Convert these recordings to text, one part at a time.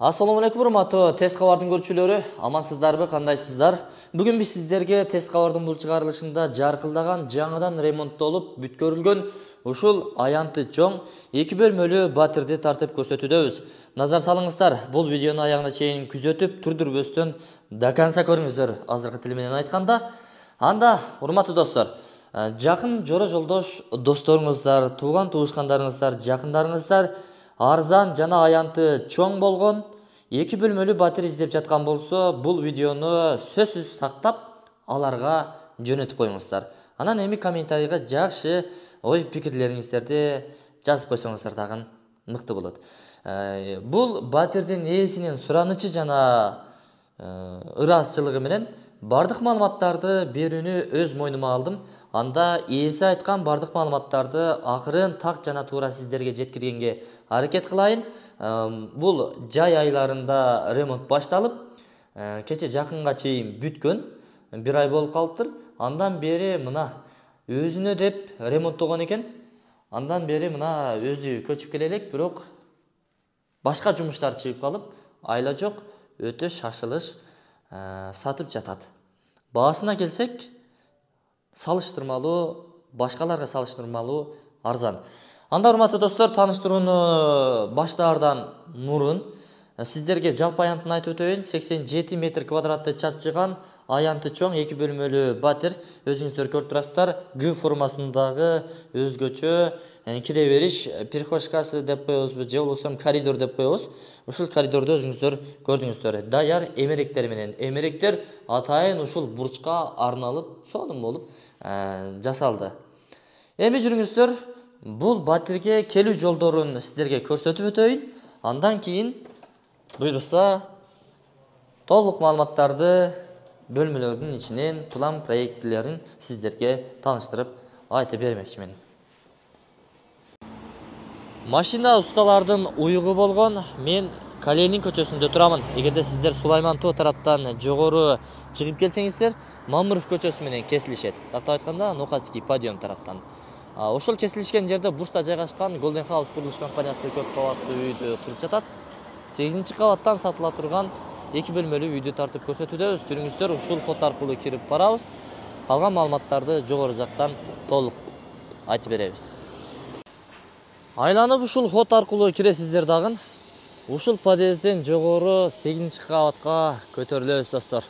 алейкум урматтуу тез кабардын көрүүчүлөрү амансыздарбы кандайсыздар бүгүн биз сиздерге тез кабардын бул чыгарылышында жаркылдаган жаңыдан ремонттолуп бүткөрүлгөн ушул аянты чоң эки бөлмөлүү батирди тартып көрсөтүүдөбүз назар салыңыздар бул видеону аягына чейин күзөтүп турдурбөстөн до конца көрүңүздөр азыркы тил менен айтканда анда урматтуу достор жакын жора жолдош досторуңуздар тууган туушкандарыңыздар жакындарыңыздар арзан жана аянты чоң болгон эки бөлмөлүү батир издеп жаткан болсо бул видеону сөзсүз сактап аларга жөнөтүп коюңуздар. Анан эми комментарийга жакшы ой пикирлериңиздерди жазып койсоңуздар дагы мыкты болот. Бул батирдин ээсинин суранычы жана ыраазычылыгы менен бардык маалыматтарды берүүнү өз мойнума алдым. Анда ээси айткан бардык маалыматтарды акырын так жана туура сиздерге жеткиргенге аракет кылайын бул жай айларында ремонт башталып кече жакынга чейин бүткөн бир ай болуп калыптыр андан бери мына өзүнө деп ремонттогон экен андан бери мына өзү көчүп келе элек бирок башка жумуштар чыгып калып айла жок өтө шашылыш сатып жатат. Баасына келсек салыштырмалуу башкаларга салыштырмалуу арзан. Анда урматтуу достор тааныштырууну баштаардан мурун сиздерге жалпы аянтын айтып өтөйүн. Сексен жети метр квадратты чапчыган аянты чоң эки бөлмөлүү батир. Өзүңүздөр көрүп турасыздар. Г формасындагы өзгөчө кире бериш перехожкасы деп коебузбу же болбосо коридор деп коебуз. Ушул коридорду өзүңүздөр көрдүңүздөр. Даяр эмеректер менен. Эмеректер атайын ушул бурчка арналып сонун болуп жасалды. Эми жүрүңүздөр бул батирге келүү жолдорун сиздерге көрсөтүп өтөйүн. Андан кийин буюрса толук маалыматтарды бөлмөлөрдүн ичинен план проектилерин сиздерге тааныштырып айтып бермекчимин машина усталардын уюгу болгон мен калинин көчөсүндө турамын эгерде сиздер сулайман тоо тараптан жогору чыгып келсеңиздер мамыров көчөсү менен кесилишет тактап айтканда нукацкий подъем тараптан. Ошол кесилишкен жерде бурчта жайгашкан голден хаус курулуш компаниясы көп кабаттуу үйдү туруп жатат сегизинчи кабаттан сатыла турган эки бөлмөлүү үйдү тартып көрсөтүүдөбүз жүрүңүздөр ушул код аркылуу кирип барабыз калган маалыматтарды жогору жактан толук айтып беребиз айланып ушул код аркылуу киресиздер дагы ушул подъездден жогору сегизинчи кабатка көтөрүлөбүз достор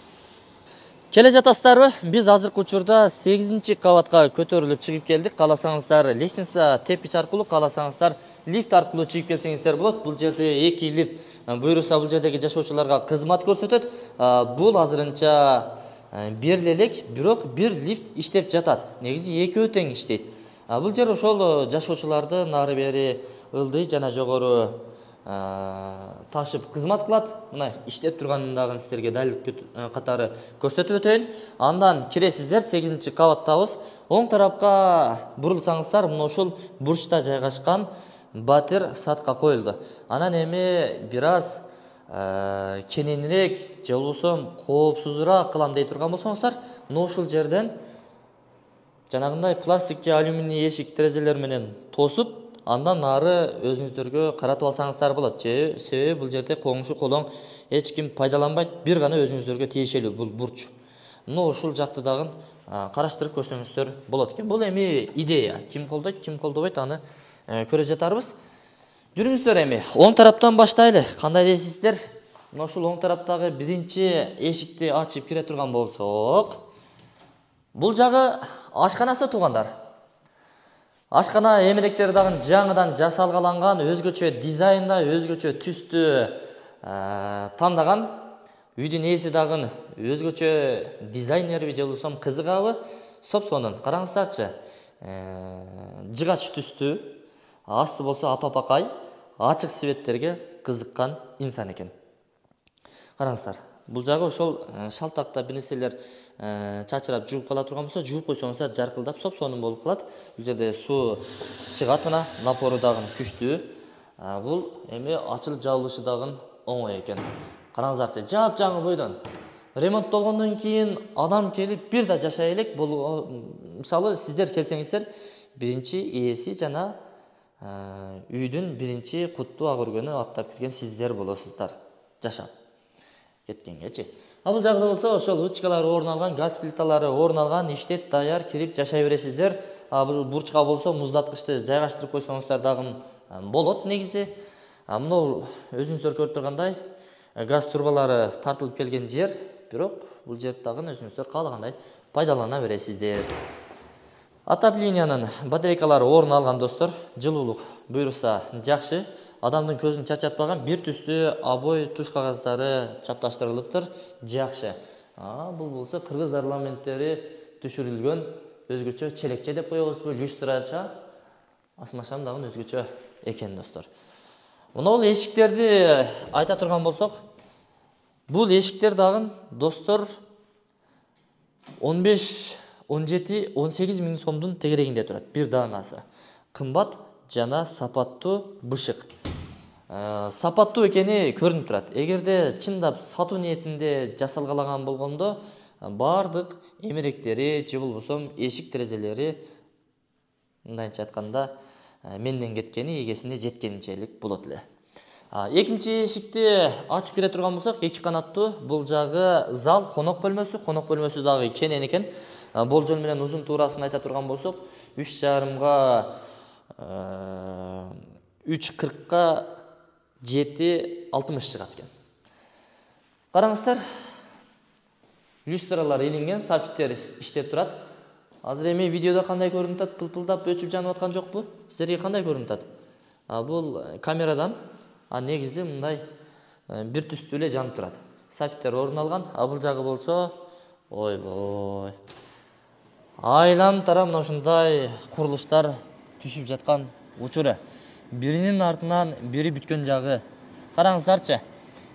келе жатасыздарбы биз азыркы учурда сегизинчи кабатка көтөрүлүп чыгып келдик. Кааласаңыздар лестница тепкич аркылуу кааласаңыздар лифт аркылуу чыгып келсеңиздер болот. Бул жерде эки лифт буюрса бул жердеги жашоочуларга кызмат көрсөтөт. Бул азырынча бериле элек бирок бир лифт иштеп жатат. Негизи экөө тең иштейт. Бул жер ошол жашоочуларды нары бери ылдый жана жогору ташып кызмат кылат. Мына иштеп турганын дагы сиздерге далил катары көрсөтүп өтөйүн. Андан киресиздер сегизинчи кабаттабыз. Оң тарапка бурулсаңыздар мына ушул бурчта жайгашкан батир сатка коюлду. Анан эми бир аз кененирээк же болбосо коопсузураак кылам дей турган болсоңуздар мына ушул жерден жанагындай пластик же алюминий эшик терезелер менен тосуп андан нары өзүңүздөргө каратып алсаңыздар болот же себеби бул жерде коңшу колоң эч ким пайдаланбайт бир гана өзүңүздөргө тиешелүү бул бурч. Мына ушул жакты дагы караштырып көрсөңүздөр болот экен бул эми идея. Ким колдойт ким колдобойт аны көрө жатарбыз. Жүрүңүздөр эми оң тараптан баштайлы. Кандай дейсиздер мына ушул оң тараптагы биринчи эшикти ачып кире турган болсок бул жагы ашканасы туугандар. Ашкана эмеректери дагы жаңыдан жасалгаланган өзгөчө дизайнда өзгөчө түстү тандаган. Үйдүн ээси дагы өзгөчө дизайнерби же болбосо кызыгабы? Сонун караңыздарчы. Жыгач түстүү асты болсо апапакай ачык светтерге кызыккан инсан экен. Караңыздар бул жагы ошол шалтакта бир нерселер чачырап жууп кала турган болсо жууп койсоңуздар жаркылдап сонун болуп калат. Бул жерде суу чыгат мына напору дагы күчтүү. Бул эми ачылып жабылышы дагы оңой экен. Караңыздарчы жапжаңы бойдон. Ремонттолгондон кийин адам келип бир да жашай элек бул мисалы сиздер келсеңиздер биринчи ээси жана үйдүн биринчи кутту ак өргөнү аттап кирген сиздер болосуздар. Жашап. Кеткенгечи а бул жагда болсо ошол орун алган газ плиталары орун алган иштеп даяр кирип жашай бересиздер. Бурчка болсо муздаткычты жайгаштырып койсоңуздар дагы болот негизи. Мына өзүңүздөр көрүп тургандай газ турбалары тартылып келген жер. Бирок бул жерди дагы өзүңүздөр каалагандай пайдалана бересиздер. Отоплениянын батарейкалары орун алган достор жылуулук буюрса жакшы. Адамдын көзүн чарчатпаган бир түстүү обой туш кагаздары чапташтырылыптыр жакшы. Бул болсо кыргыз орнаменттери түшүрүлгөн өзгөчө челекче деп коебузбу люстрача асмашам дагы өзгөчө экен достор. Мына эшиктерди айта турган болсок бул эшиктер дагы достор он беш он жети он сегиз миң сомдун тегерегинде турат. Бир даанасы кымбат жана сапаттуу бышык. Э, сапаттуу экени көрүнүп турат. Эгерде чындап сатуу ниетинде жасалгалаган болгондо э, баардык эмеректери же болбосо эшик терезелери мындайынча айтканда э, менден кеткени эгесине жеткенчелик болот эле. Экинчи эшикти ачып кире турган болсок эки канаттуу. Бул жагы зал конок бөлмөсү конок бөлмөсү дагы кенен экен. Болжол менен узун туурасын айта турган болсок үч жарымга үч кыркка жети алтымыш чыгат экен. Караңыздар люстралар илинген софиттер иштеп турат. Азыр эми видеодо кандай көрүнүп атат? Пылпылдап өчүп жанып аткан жокпу? Сиздерге кандай көрүнүп атат? Бул э, камерадан а негизи мындай бир түстүү эле жанып турат софиттер орун алган а бул жагы болсо ойбой айланып тарап мына ушундай курулуштар түшүп жаткан учуру биринин артынан бири бүткөн жагы караңыздарчы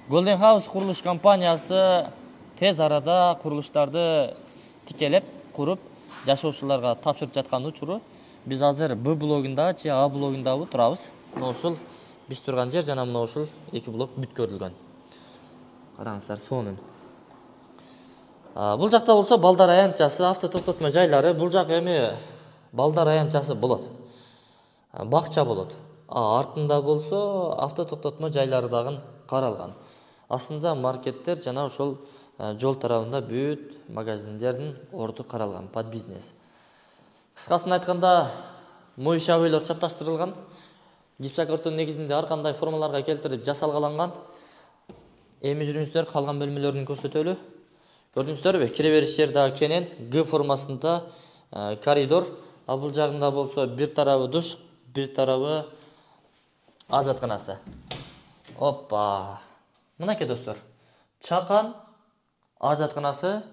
golden house курулуш компаниясы тез арада курулуштарды тикелеп куруп жашоочуларга тапшырып жаткан учуру биз азыр б блогундачы а блогундабы турабыз мына ушул биз турган жер жана мына ушул эки блок бүткөрүлгөн караңыздар сонун бул жакта болсо балдар аянтчасы авто токтотмо жайлары бул жак эми балдар аянтчасы болот бакча болот артында болсо авто токтотмо жайлары дагы каралган астында маркеттер жана ошол жол тарабында бүт магазиндердин орду каралган под бизнес кыскасын айтканда моющавыйлар чапташтырылган гипсокартон негизинде ар кандай формаларга келтирип жасалгаланган эми жүрүңүздөр калган бөлмөлөрүн көрсөтөлү көрдүңүздөрбү кире бериш жери дагы кенен г формасында коридор. А бул жагында болсо бир тарабы душ бир тарабы ажатканасы оппа мынакей достор чакан ажатканасы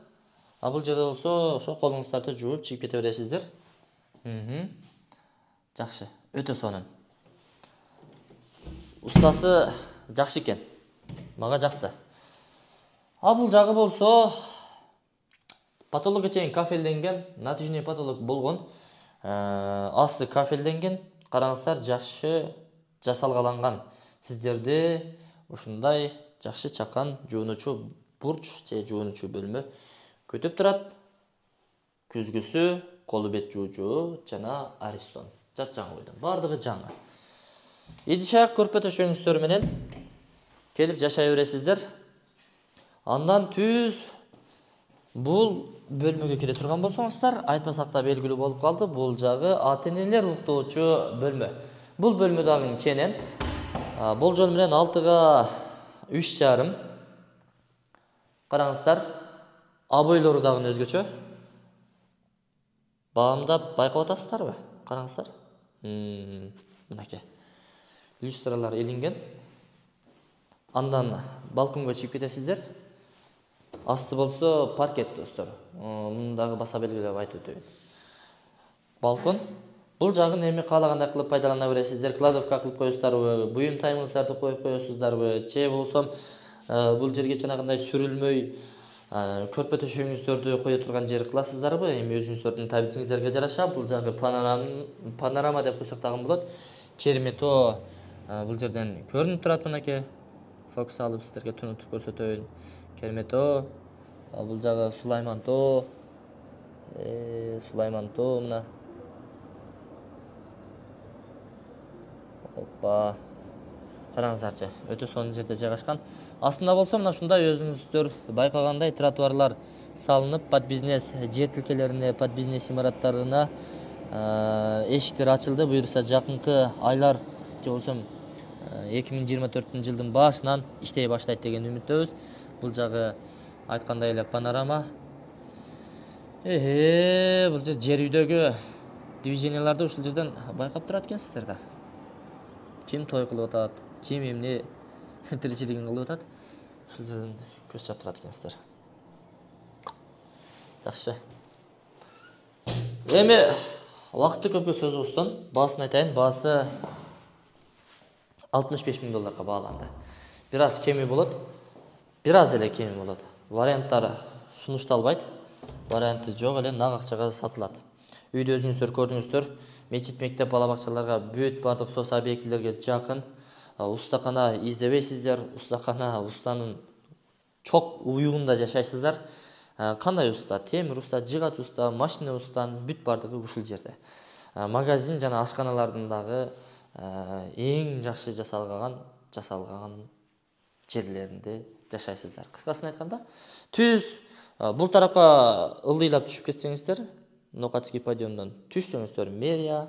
а бул жерде болсо ошо колуңуздарды жууп чыгып кете бересиздер жакшы өтө сонун устасы жакшы экен мага жакты а бул жагы болсо потолокко чейин кафелденген натяжный потолок болгон э, асты кафелденген караңыздар жакшы жасалгаланган сиздерди ушундай жакшы чакан жуунуучу бурч же жуунуучу бөлмө күтүп турат күзгүсү колу бет жуучу жана аристон. Жапжаңы бойдон баардыгы жаңы идиш аяк көрпө төшөгүңүздөр менен келип жашай бересиздер андан түз бул бөлмөгө кире турган болсоңуздар айтпасак да белгилүү болуп калды бул жагы ата энелер уктоочу бөлмө бул бөлмө дагы кенен болжол менен алтыга үч жарым караңыздар обойлору дагы өзгөчө баамдап байкап атасыздарбы караңыздар мынакей люстралар илинген андан балконго чыгып кетесиздер. Асты болсо паркет достор. Муну дагы баса белгилеп айтып өтөйүн. Балкон. Бул жагын эми каалагандай кылып пайдалана бересиздер. Кладовка кылып коесуздарбы буюм тайымыңыздарды коюп коесуздарбы же болбосо бул жерге жанагындай сүрүлмөй көрпө төшөгүңүздөрдү кое турган жер кыласыздарбы? Эми өзүңүздөрдүн табитиңиздерге жараша. Бул жагы панорама деп койсок дагы болот. Керметоо бул жерден көрүнүп турат мынакей фокус алып сиздерге тунутуп көрсөтөйүн керметоо бул жагы сулайман тоо сулайман тоо мына. Оппа караңыздарчы өтө сонун жерде жайгашкан астында болсо мына ушундай өзүңүздөр байкагандай тротуарлар салынып под бизнес жер тилкелерине под бизнес имараттарына эшиктер ачылды. Буюрса жакынкы айлар же эки миң жыйырма төртүнчү жылдын башынан иштей баштайт деген үмүттөбүз бул жагы айткандай эле панорама бул жер жер үйдөгү движенияларды ушул жерден байкап турат экенсиздер да ким той кылып атат ким эмне тиричилигин кылып атат ушул жерден көз чап турат экенсиздер жакшы эми убакытты көпкө созбостон баасын айтайын баасы алтымыш беш миң долларга бааланды бир аз кеми болот бир аз эле кеми болот варианттар сунушталбайт варианты жок эле нак акчага сатылат үйдү өзүңүздөр көрдүңүздөр мечит мектеп бала бакчаларга бүт баардык соц объектилерге жакын устакана издебейсиздер устакана устанын чок уюгунда жашайсыздар. Кандай уста темир уста жыгач уста машина устанын бүт баардыгы ушул жерде магазин жана ашканалардын дагы эң жакшы жасалган жасалган жерлеринде жашайсыздар. Кыскасын айтканда түз бул тарапка ылдыйлап түшүп кетсеңиздер нокатский подъемдон түшсөңүздөр мэрия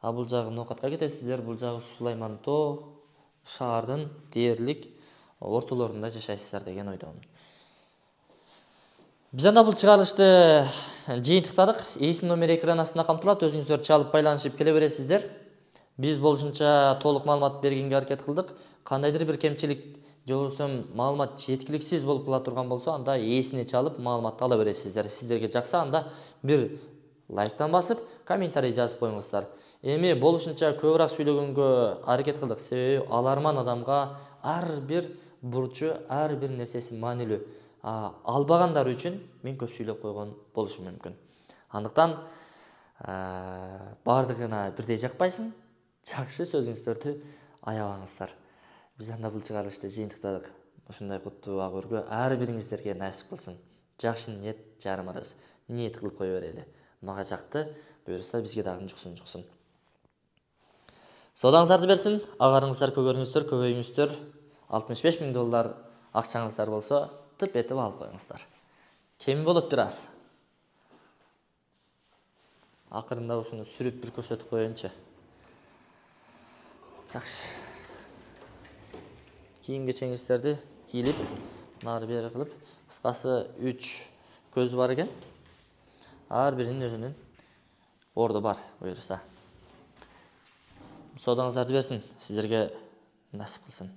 а бул жагы нокатка кетесиздер бул жагы сулайман тоо шаардын дээрлик ортолорунда жашайсыздар деген ойдомун. Биз анда бул чыгарылышты жыйынтыктадык. Ээсинин номери экран астында камтылат. Өзүңүздөр чалып байланышып келе бересиздер биз болушунча толук маалымат бергенге аракет кылдык кандайдыр бир кемчилик же болбосо маалымат жеткиликсиз болуп кала турган болсо анда ээсине чалып маалыматты ала бересиздер сиздерге жакса анда бир лайктан басып комментарий жазып коюңуздар эми болушунча көбүрөөк сүйлөгөнгө аракет кылдык себеби аларман адамга ар бир бурчу ар бир нерсеси маанилүү албагандар үчүн мен көп сүйлөп койгон болушум мүмкүн андыктан баардыгына бирдей жакпайсың жакшы сөзүңүздөрдү аябаңыздар биз анда бул чыгарылышты жыйынтыктадык ушундай куттуу ак өргө ар бириңиздерге насип кылсын жакшы ниет жарым арыз ниет кылып кое берели мага жакты буюрса бизге дагы жуксун жуксун соодаңыздарды берсин агарыңыздар көгөрүңүздөр көбөйүңүздөр алтымыш беш миң доллар акчаңыздар болсо тып этип алып коюңуздар кеми болот бир аз акырында ушуну сүрүп бир көрсөтүп коеюнчу жакшы кийим кечеңиздерди илип нары бери кылып кыскасы үч көзү бар экен ар биринин өзүнүн орду бар буюрса соодаңыздарды берсин сиздерге насип кылсын